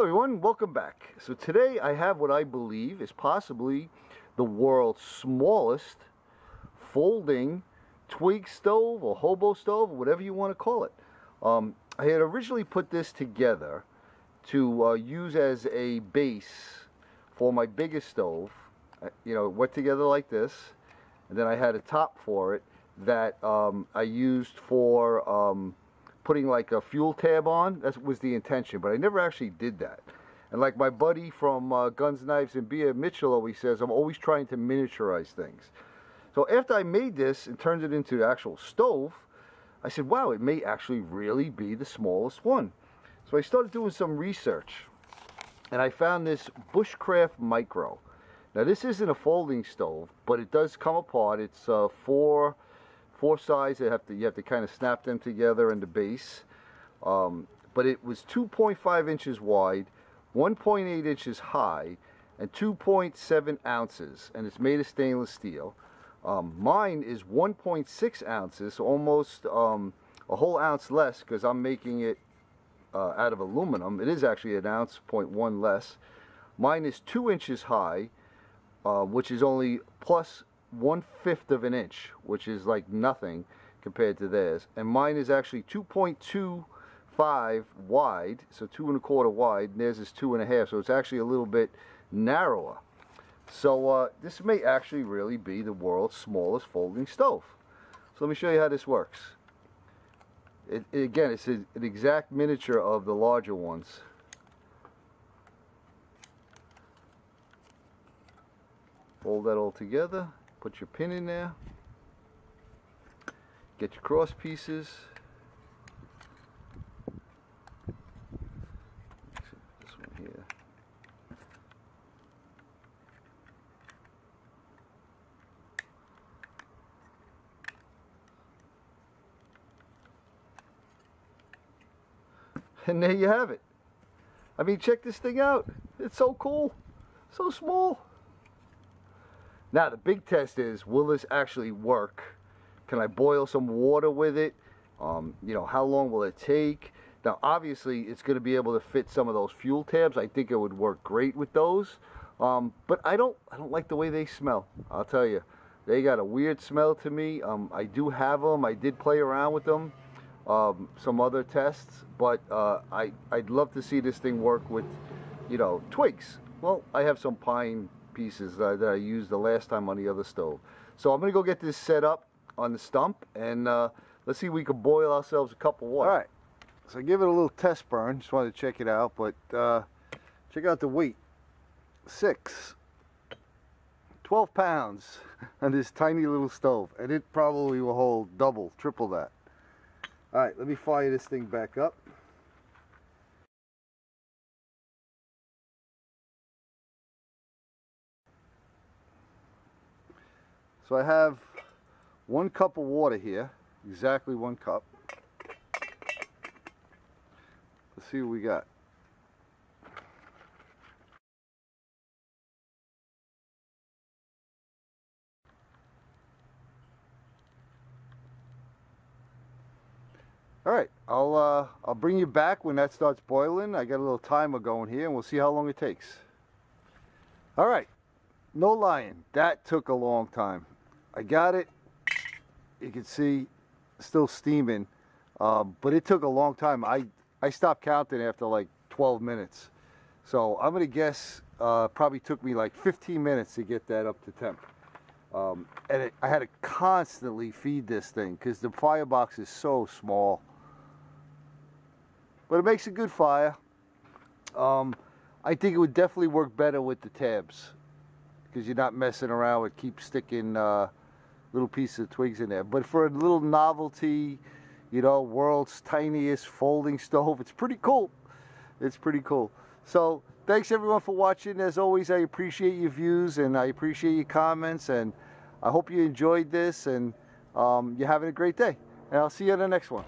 Hello everyone, welcome back. So today I have what I believe is possibly the world's smallest folding twig stove or hobo stove or whatever you want to call it. Um, I had originally put this together to uh, use as a base for my biggest stove. You know, it went together like this and then I had a top for it that um, I used for um, putting like a fuel tab on. That was the intention, but I never actually did that. And like my buddy from uh, Guns, Knives, and Beer, Mitchell, always says, I'm always trying to miniaturize things. So after I made this and turned it into the actual stove, I said, wow, it may actually really be the smallest one. So I started doing some research, and I found this Bushcraft Micro. Now this isn't a folding stove, but it does come apart. It's uh, four four sides you have to you have to kind of snap them together in the base. Um, but it was 2.5 inches wide 1.8 inches high and 2.7 ounces and it's made of stainless steel. Um, mine is 1.6 ounces almost um, a whole ounce less because I'm making it uh, out of aluminum. It is actually an ounce 0.1 less. Mine is two inches high uh, which is only plus one fifth of an inch, which is like nothing compared to theirs. And mine is actually 2.25 wide, so two and a quarter wide, and theirs is two and a half, so it's actually a little bit narrower. So uh, this may actually really be the world's smallest folding stove. So let me show you how this works. It, it, again, it's a, an exact miniature of the larger ones. Fold that all together. Put your pin in there. Get your cross pieces. This one here. And there you have it. I mean, check this thing out. It's so cool. So small. Now the big test is, will this actually work? Can I boil some water with it? Um, you know, how long will it take? Now obviously it's going to be able to fit some of those fuel tabs. I think it would work great with those. Um, but I don't, I don't like the way they smell. I'll tell you, they got a weird smell to me. Um, I do have them. I did play around with them. Um, some other tests, but uh, I, I'd love to see this thing work with, you know, twigs. Well, I have some pine pieces uh, that I used the last time on the other stove. So I'm going to go get this set up on the stump and uh, let's see if we can boil ourselves a cup of water. Alright, so give it a little test burn. Just wanted to check it out, but uh, check out the weight. Six. 12 pounds on this tiny little stove and it probably will hold double, triple that. Alright, let me fire this thing back up. So I have one cup of water here, exactly one cup. Let's see what we got. All right, I'll uh, I'll bring you back when that starts boiling. I got a little timer going here, and we'll see how long it takes. All right, no lying, that took a long time. I got it. You can see still steaming, um, but it took a long time. I, I stopped counting after like 12 minutes. So I'm gonna guess uh, probably took me like 15 minutes to get that up to temp. Um, and it, I had to constantly feed this thing because the firebox is so small. But it makes a good fire. Um, I think it would definitely work better with the tabs because you're not messing around with keep sticking uh, little piece of twigs in there. But for a little novelty, you know, world's tiniest folding stove, it's pretty cool. It's pretty cool. So thanks everyone for watching. As always, I appreciate your views and I appreciate your comments and I hope you enjoyed this and um, you're having a great day. And I'll see you on the next one.